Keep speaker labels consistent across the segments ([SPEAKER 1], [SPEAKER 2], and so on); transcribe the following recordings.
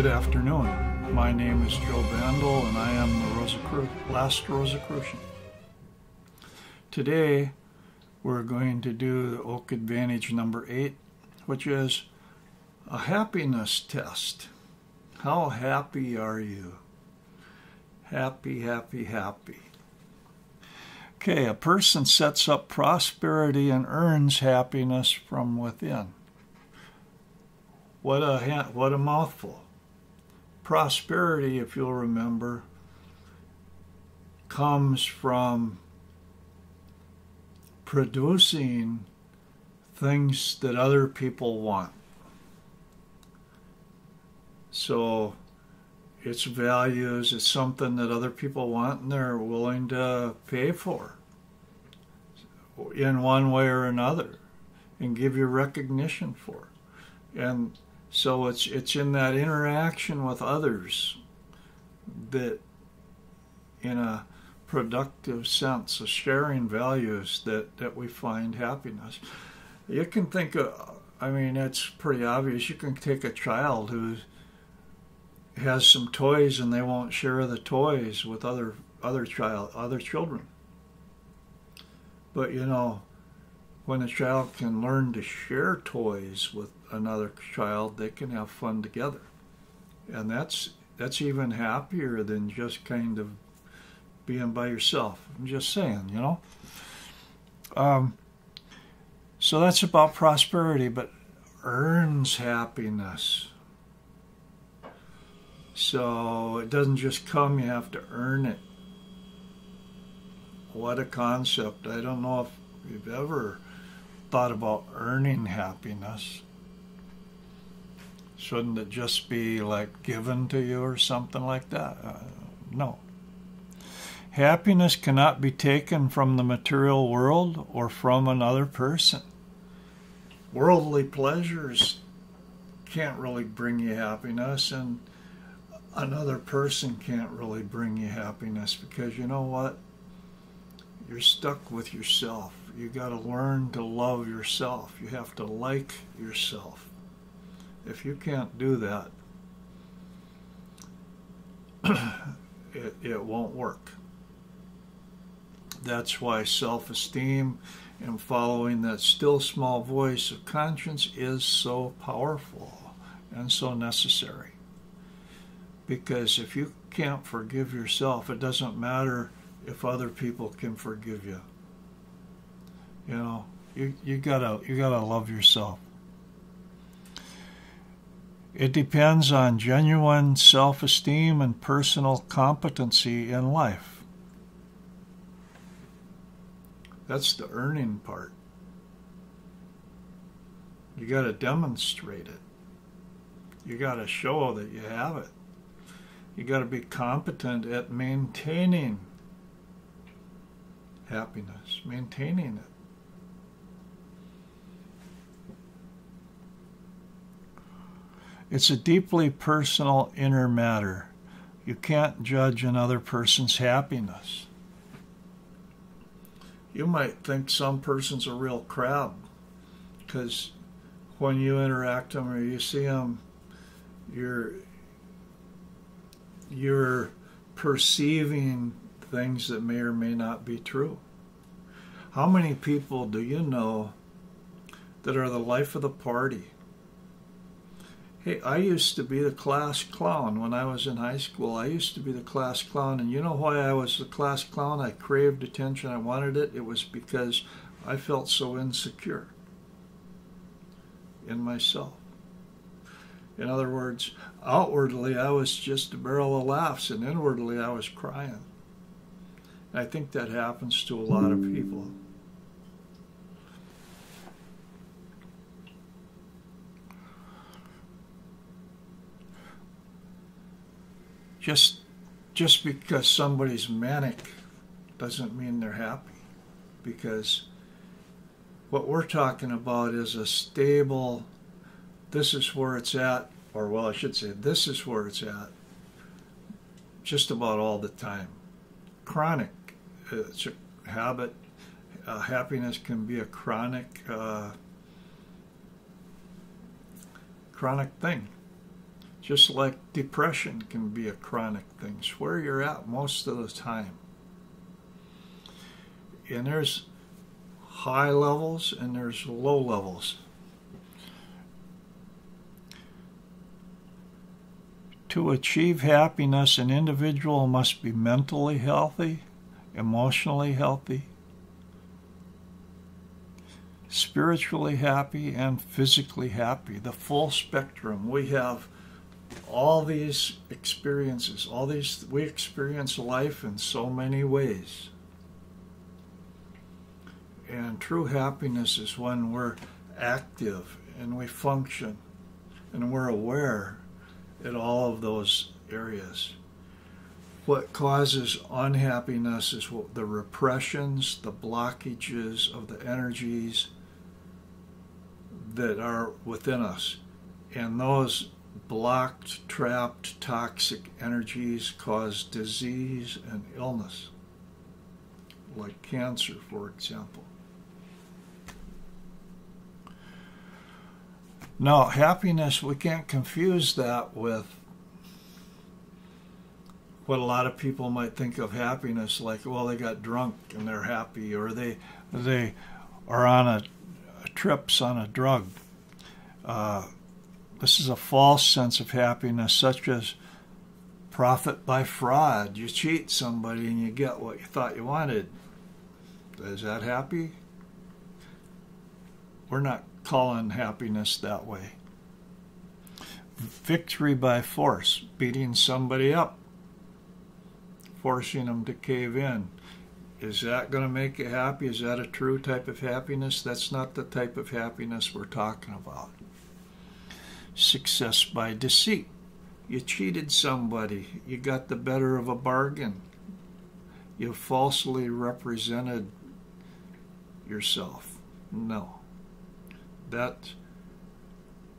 [SPEAKER 1] good afternoon. My name is Joe Bandel, and I am the Rosicru- last Rosicrucian. Today, we're going to do the Oak Advantage number eight, which is a happiness test. How happy are you? Happy, happy, happy. Okay, a person sets up prosperity and earns happiness from within. What a what a mouthful. Prosperity, if you'll remember, comes from producing things that other people want. So it's values, it's something that other people want and they're willing to pay for in one way or another and give you recognition for. And so it's it's in that interaction with others that in a productive sense of sharing values that, that we find happiness. You can think of I mean it's pretty obvious you can take a child who has some toys and they won't share the toys with other other child other children. But you know, when a child can learn to share toys with another child, they can have fun together. And that's that's even happier than just kind of being by yourself. I'm just saying, you know. Um, so that's about prosperity, but earns happiness. So it doesn't just come, you have to earn it. What a concept. I don't know if you've ever thought about earning happiness. Shouldn't it just be like given to you or something like that? Uh, no. Happiness cannot be taken from the material world or from another person. Worldly pleasures can't really bring you happiness, and another person can't really bring you happiness because you know what? You're stuck with yourself. You got to learn to love yourself. You have to like yourself. If you can't do that, it, it won't work. That's why self esteem and following that still small voice of conscience is so powerful and so necessary. Because if you can't forgive yourself, it doesn't matter if other people can forgive you. You know, you, you gotta you gotta love yourself. It depends on genuine self esteem and personal competency in life. That's the earning part. You got to demonstrate it. You got to show that you have it. You got to be competent at maintaining happiness, maintaining it. It's a deeply personal inner matter. You can't judge another person's happiness. You might think some person's a real crab because when you interact them or you see them, you're you're perceiving things that may or may not be true. How many people do you know that are the life of the party? Hey, I used to be the class clown when I was in high school. I used to be the class clown, and you know why I was the class clown? I craved attention, I wanted it. It was because I felt so insecure in myself. In other words, outwardly I was just a barrel of laughs, and inwardly I was crying. I think that happens to a lot of people. Just just because somebody's manic doesn't mean they're happy because what we're talking about is a stable this is where it's at or well I should say this is where it's at just about all the time. Chronic it's a habit uh, happiness can be a chronic uh, chronic thing Just like depression can be a chronic thing. It's where you're at most of the time. And there's high levels and there's low levels. To achieve happiness, an individual must be mentally healthy, emotionally healthy, spiritually happy, and physically happy. The full spectrum. We have all these experiences, all these, we experience life in so many ways. And true happiness is when we're active and we function and we're aware in all of those areas. What causes unhappiness is the repressions, the blockages of the energies that are within us. And those blocked, trapped, toxic energies cause disease and illness, like cancer, for example. Now, happiness, we can't confuse that with what a lot of people might think of happiness like, well, they got drunk and they're happy, or they they are on a, trips on a drug. Uh, this is a false sense of happiness, such as profit by fraud. You cheat somebody and you get what you thought you wanted. Is that happy? We're not calling happiness that way. Victory by force, beating somebody up, forcing them to cave in. Is that going to make you happy? Is that a true type of happiness? That's not the type of happiness we're talking about. Success by deceit. You cheated somebody. You got the better of a bargain. You falsely represented yourself. No that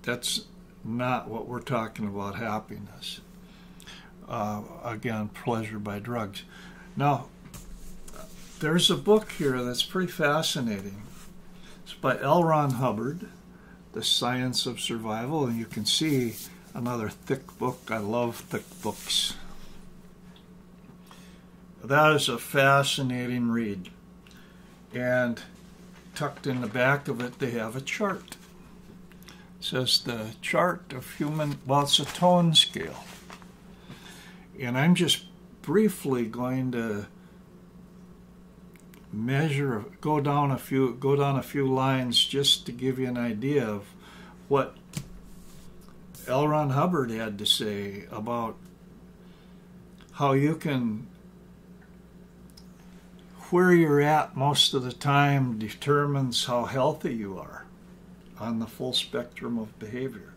[SPEAKER 1] that's not what we're talking about happiness. Uh, again, pleasure by drugs. Now, there's a book here that's pretty fascinating. It's by L. Ron Hubbard, The Science of Survival, and you can see another thick book. I love thick books. That is a fascinating read. And tucked in the back of it, they have a chart. It says the chart of human, well, it's a tone scale. And I'm just briefly going to measure, go down a few, go down a few lines just to give you an idea of what L. Ron Hubbard had to say about how you can where you're at most of the time determines how healthy you are on the full spectrum of behavior.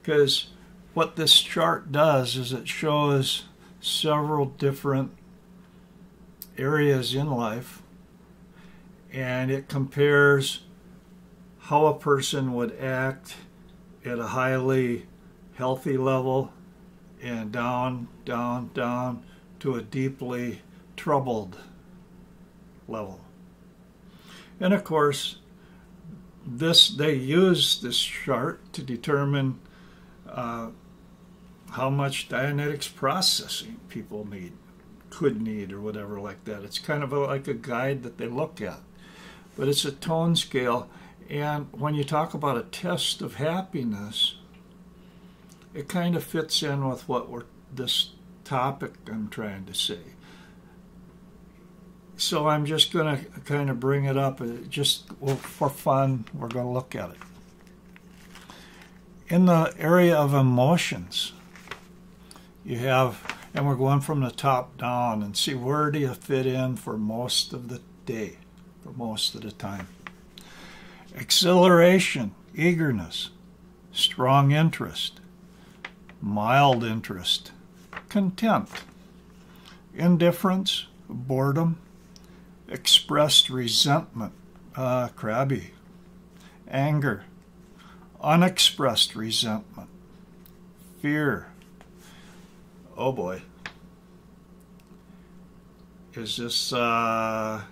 [SPEAKER 1] Because what this chart does is it shows several different areas in life and it compares how a person would act at a highly healthy level and down, down, down to a deeply troubled level. And of course, this they use this chart to determine uh, how much Dianetics processing people need, could need, or whatever like that. It's kind of a, like a guide that they look at, but it's a tone scale. And when you talk about a test of happiness, it kind of fits in with what we're this topic I'm trying to say so I'm just going to kind of bring it up, uh, just for fun. We're going to look at it. In the area of emotions, you have, and we're going from the top down and see where do you fit in for most of the day, for most of the time. Exhilaration, eagerness, strong interest, mild interest, contempt, indifference, boredom, expressed resentment, uh, crabby, anger, unexpressed resentment, fear. Oh boy. Is this, uh,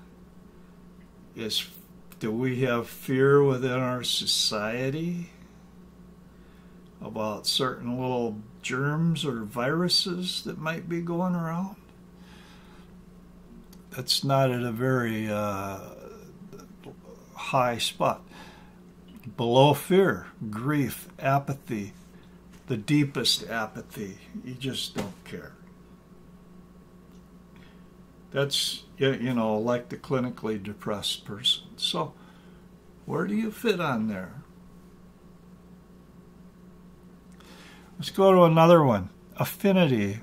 [SPEAKER 1] is, do we have fear within our society about certain little germs or viruses that might be going around. That's not at a very uh, high spot. Below fear, grief, apathy, the deepest apathy. You just don't care. That's, you know, like the clinically depressed person. So, where do you fit on there? Let's go to another one affinity.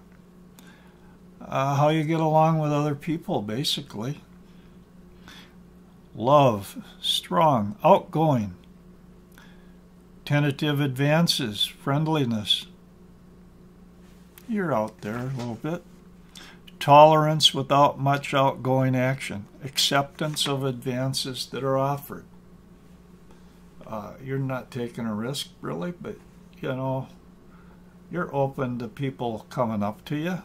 [SPEAKER 1] Uh, how you get along with other people, basically. Love, strong, outgoing, tentative advances, friendliness. You're out there a little bit. Tolerance without much outgoing action, acceptance of advances that are offered. Uh, you're not taking a risk, really, but you know, you're open to people coming up to you.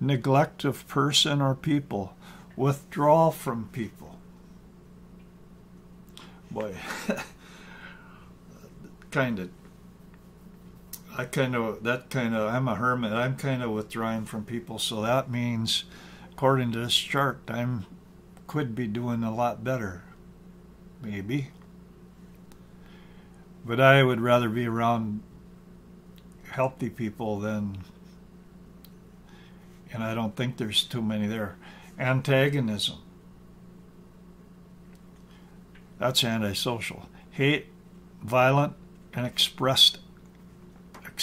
[SPEAKER 1] Neglect of person or people, withdrawal from people. Boy, kind of I kind of that kind of I'm a hermit. I'm kind of withdrawing from people, so that means, according to this chart, I'm could be doing a lot better, maybe. But I would rather be around healthy people than, and I don't think there's too many there. Antagonism. That's antisocial. Hate, violent, and expressed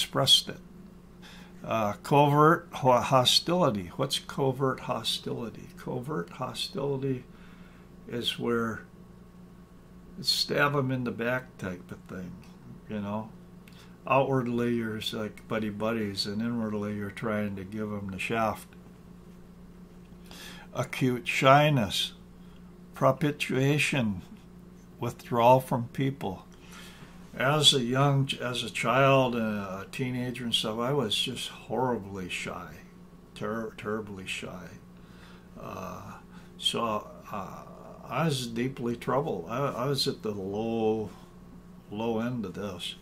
[SPEAKER 1] expressed it. Uh, covert hostility. What's covert hostility? Covert hostility is where stab them in the back type of thing, you know. Outwardly, you're like buddy buddies, and inwardly, you're trying to give them the shaft. Acute shyness, propitiation, withdrawal from people as a young, as a child and a teenager and stuff, I was just horribly shy, ter- terribly shy. Uh, so uh, I was deeply troubled. I, I, was at the low, low end of this,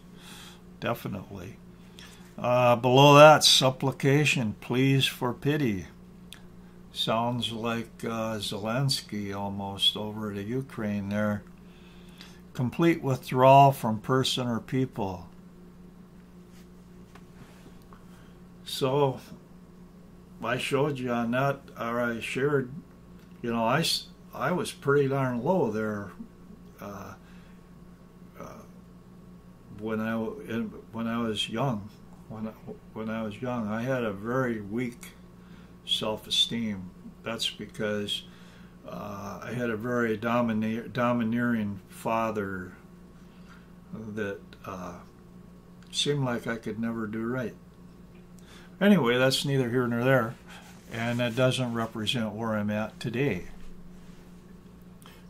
[SPEAKER 1] definitely. Uh, below that, supplication, pleas for pity. Sounds like uh, Zelensky almost over to Ukraine there complete withdrawal from person or people. So I showed you on that, or I shared, you know, I, I was pretty darn low there uh, uh, when I when I was young. When I, when I was young, I had a very weak self-esteem. That's because uh, I had a very domineer, domineering father that uh, seemed like I could never do right. Anyway, that's neither here nor there, and that doesn't represent where I'm at today.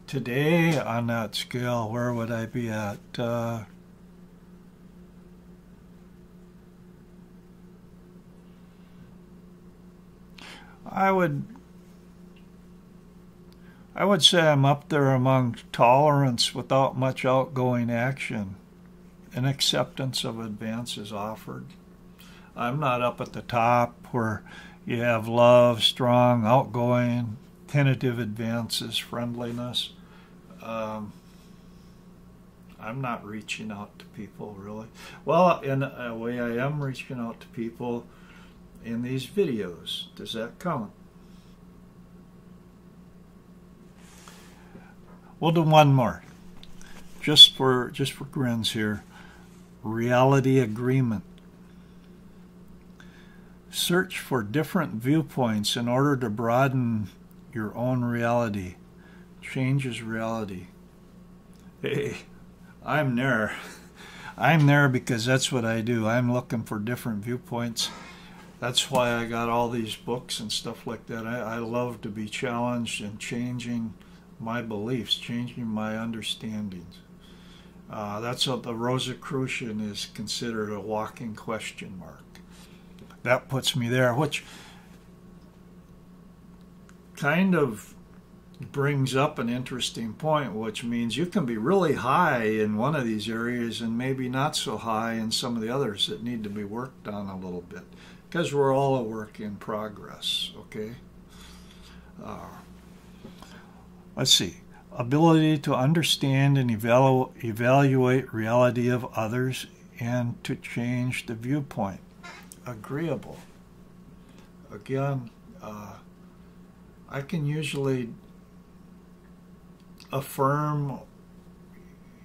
[SPEAKER 1] Today, on that scale, where would I be at? Uh, I would I would say I'm up there among tolerance without much outgoing action and acceptance of advances offered. I'm not up at the top where you have love, strong, outgoing, tentative advances, friendliness. Um, I'm not reaching out to people really. Well, in a way, I am reaching out to people in these videos. Does that count? We'll do one more, just for just for grins here. Reality agreement. Search for different viewpoints in order to broaden your own reality. Changes reality. Hey, I'm there. I'm there because that's what I do. I'm looking for different viewpoints. That's why I got all these books and stuff like that. I, I love to be challenged and changing my beliefs, changing my understandings. Uh, that's what the Rosicrucian is considered a walking question mark. That puts me there, which kind of brings up an interesting point, which means you can be really high in one of these areas and maybe not so high in some of the others that need to be worked on a little bit because we're all a work in progress, okay? Uh, let's see. Ability to understand and evalu- evaluate reality of others and to change the viewpoint. Agreeable. Again, uh, I can usually affirm,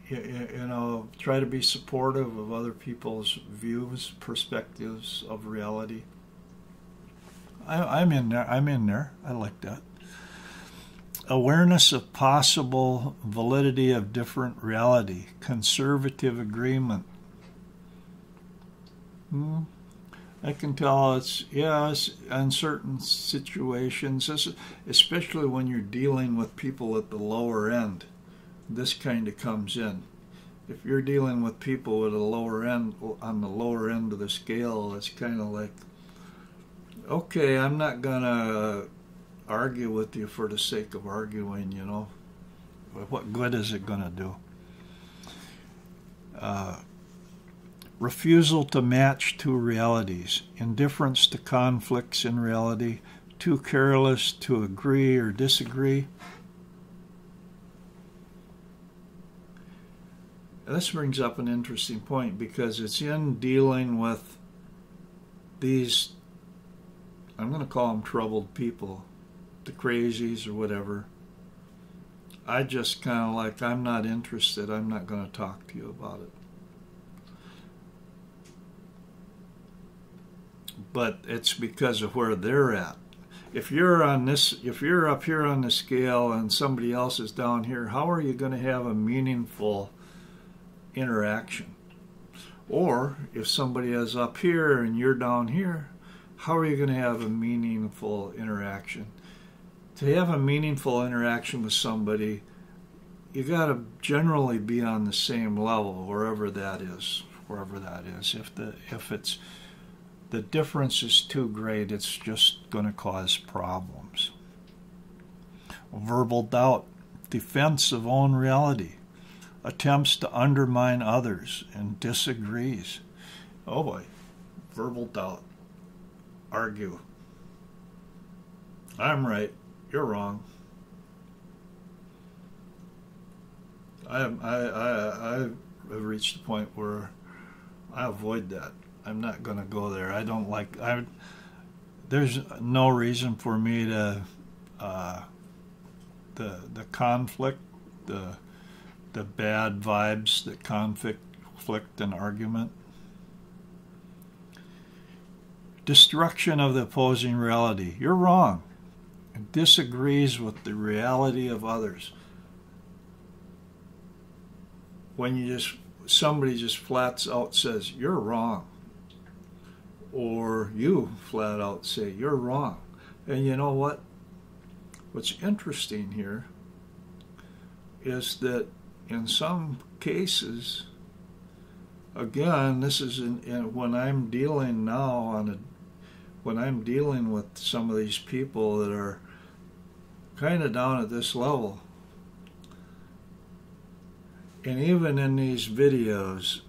[SPEAKER 1] you, you know, try to be supportive of other people's views, perspectives of reality. I, I'm in there. I'm in there. I like that. Awareness of possible validity of different reality, conservative agreement. Hmm. I can tell it's yes in certain situations, especially when you're dealing with people at the lower end. This kind of comes in. If you're dealing with people at a lower end on the lower end of the scale, it's kind of like, okay, I'm not gonna argue with you for the sake of arguing. You know, what good is it gonna do? Uh, refusal to match two realities, indifference to conflicts in reality, too careless to agree or disagree. This brings up an interesting point because it's in dealing with these, I'm going to call them troubled people, the crazies or whatever. I just kind of like, I'm not interested. I'm not going to talk to you about it. but it's because of where they're at. If you're on this, if you're up here on the scale and somebody else is down here, how are you going to have a meaningful interaction? Or if somebody is up here and you're down here, how are you going to have a meaningful interaction? To have a meaningful interaction with somebody, you got to generally be on the same level wherever that is, wherever that is. If the if it's the difference is too great, it's just going to cause problems. Verbal doubt, defense of own reality, attempts to undermine others, and disagrees. Oh boy, verbal doubt, argue. I'm right, you're wrong. I, I, I, I've reached a point where I avoid that. I'm not going to go there. I don't like. I. There's no reason for me to. Uh, the the conflict, the the bad vibes that conflict, conflict an argument. Destruction of the opposing reality. You're wrong. Disagrees with the reality of others. When you just somebody just flats out says you're wrong or you flat out say you're wrong. And you know what? What's interesting here is that in some cases, again, this is in, in, when I'm dealing now on a when I'm dealing with some of these people that are kind of down at this level. And even in these videos,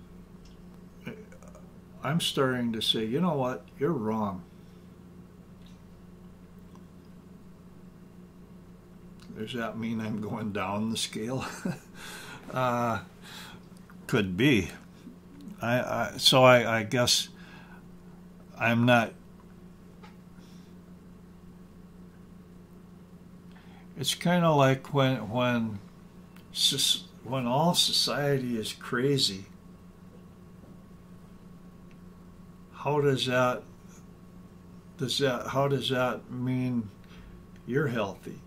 [SPEAKER 1] I'm starting to say, you know what, you're wrong. Does that mean I'm going down the scale? uh, could be. I, I so I, I guess I'm not. It's kind of like when when when all society is crazy how does that does that how does that mean you're healthy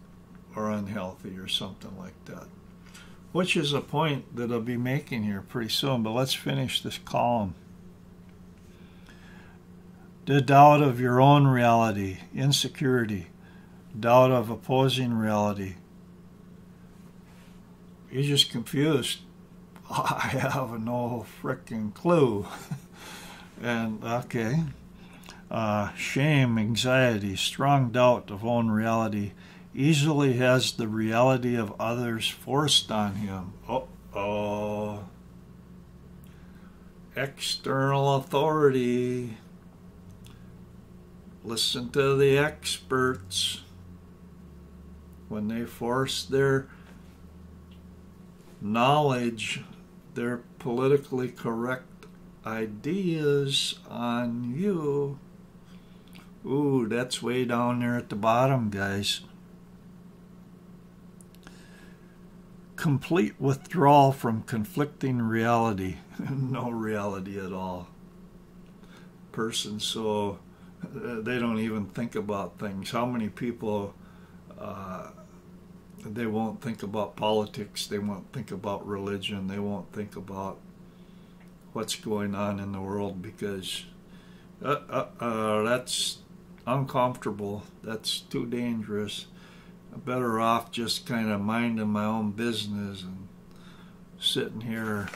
[SPEAKER 1] or unhealthy or something like that? Which is a point that I'll be making here pretty soon, but let's finish this column. The doubt of your own reality, insecurity, doubt of opposing reality. You're just confused. I have no freaking clue. And okay, uh, shame, anxiety, strong doubt of own reality, easily has the reality of others forced on him. Oh, oh. External authority. Listen to the experts when they force their knowledge, their politically correct ideas on you. Ooh, that's way down there at the bottom, guys. Complete withdrawal from conflicting reality. no reality at all. Person so uh, they don't even think about things. How many people uh, they won't think about politics, they won't think about religion, they won't think about what's going on in the world because uh, uh, uh, that's uncomfortable, that's too dangerous. I'm better off just kind of minding my own business and sitting here.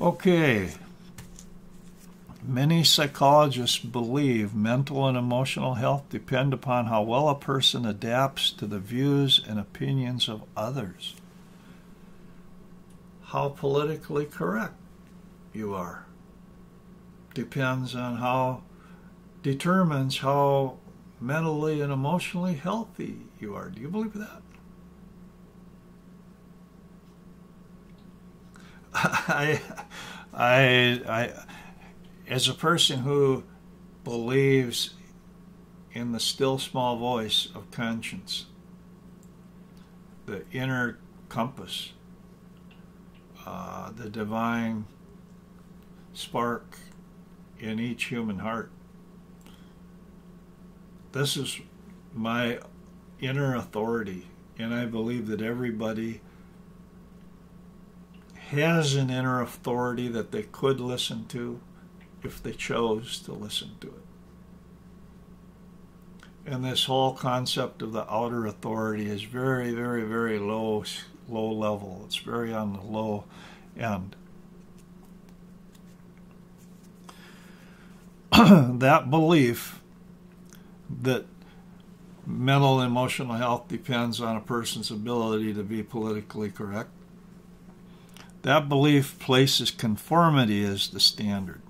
[SPEAKER 1] Okay, Many psychologists believe mental and emotional health depend upon how well a person adapts to the views and opinions of others. How politically correct you are depends on how, determines how mentally and emotionally healthy you are. Do you believe that? I, I, I, as a person who believes in the still small voice of conscience, the inner compass, uh, the divine spark in each human heart. This is my inner authority, and I believe that everybody has an inner authority that they could listen to if they chose to listen to it. And this whole concept of the outer authority is very, very, very low, low level. It's very on the low end. that belief that mental and emotional health depends on a person's ability to be politically correct. That belief places conformity as the standard.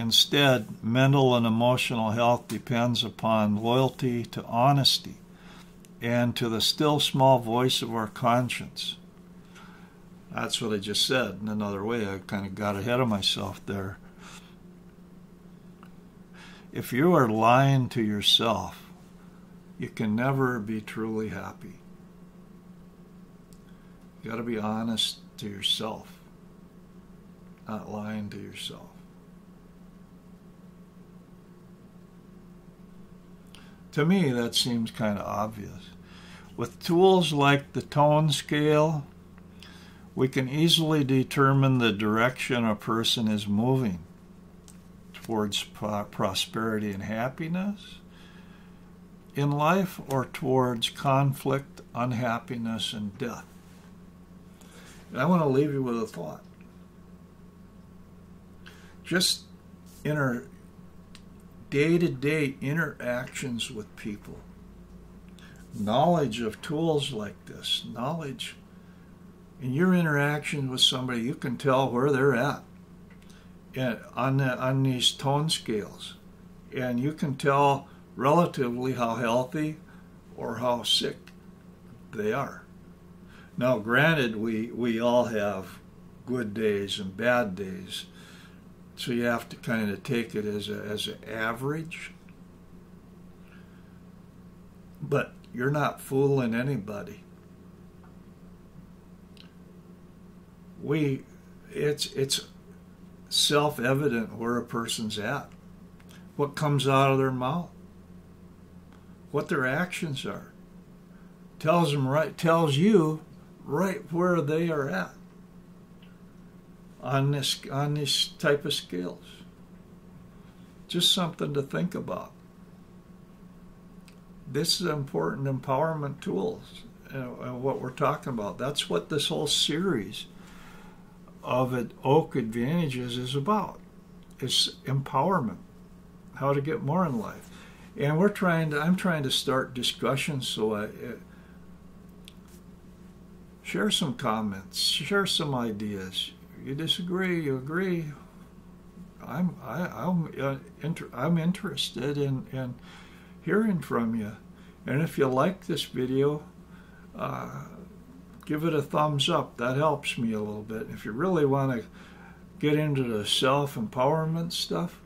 [SPEAKER 1] Instead, mental and emotional health depends upon loyalty to honesty and to the still small voice of our conscience. That's what I just said in another way. I kind of got ahead of myself there. If you are lying to yourself, you can never be truly happy. You got to be honest to yourself, not lying to yourself. To me, that seems kind of obvious. With tools like the tone scale, we can easily determine the direction a person is moving towards prosperity and happiness in life or towards conflict, unhappiness, and death. And I want to leave you with a thought. Just enter day to day interactions with people. Knowledge of tools like this, knowledge in your interaction with somebody, you can tell where they're at and on, the, on these tone scales. And you can tell relatively how healthy or how sick they are. Now, granted, we, we all have good days and bad days. So you have to kind of take it as a, as an average. But you're not fooling anybody. We, it's it's self-evident where a person's at, what comes out of their mouth, what their actions are. Tells them right, tells you right where they are at on this on this type of skills. Just something to think about. This is important empowerment tools, and what we're talking about. That's what this whole series of it, Oak Advantages is about. It's empowerment, how to get more in life. and we're trying to. I'm trying to start discussions so I. Uh, share some comments, share some ideas. You disagree, you agree. I'm I, I'm uh, inter, I'm interested in in hearing from you, and if you like this video, uh, give it a thumbs up. That helps me a little bit. If you really want to get into the self empowerment stuff,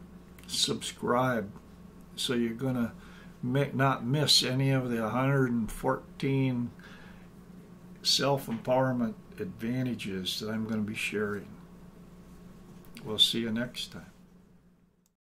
[SPEAKER 1] subscribe so you're going to not miss any of the 114 self empowerment advantages that I'm going to be sharing. We'll see you next time.